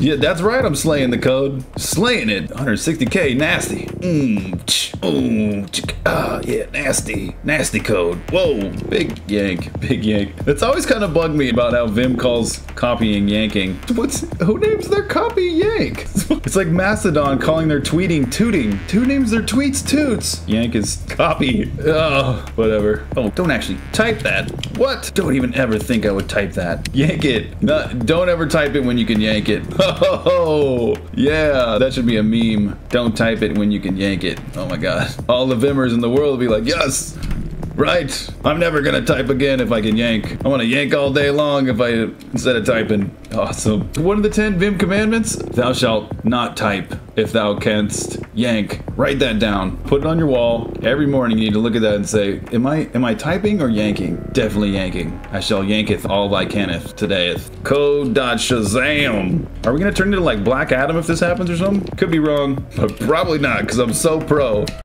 Yeah, that's right. I'm slaying the code. Slaying it. 160k, nasty. Mmm. Mmm. Ah, yeah, nasty. Nasty code. Whoa. Big yank. Big yank. It's always kind of bugged me about how Vim calls copying yanking. What's who names their copy yank? it's like Mastodon calling their tweeting tooting. Who names their tweets toots? Yank is copy. Oh, whatever. Oh, don't actually type that. What? Don't even ever think I would type that. Yank it. Don't ever type it when you can yank it. Oh, yeah, that should be a meme. Don't type it when you can yank it. Oh my god. All the Vimmers in the world will be like, yes, Right. I'm never gonna type again if I can yank. I wanna yank all day long if I instead of typing. Awesome. One of the ten Vim commandments? Thou shalt not type if thou canst yank. Write that down. Put it on your wall. Every morning you need to look at that and say, Am I am I typing or yanking? Definitely yanking. I shall yanketh all thy caneth today. Code.shazam. Are we gonna turn into like Black Adam if this happens or something? Could be wrong, but probably not, because I'm so pro.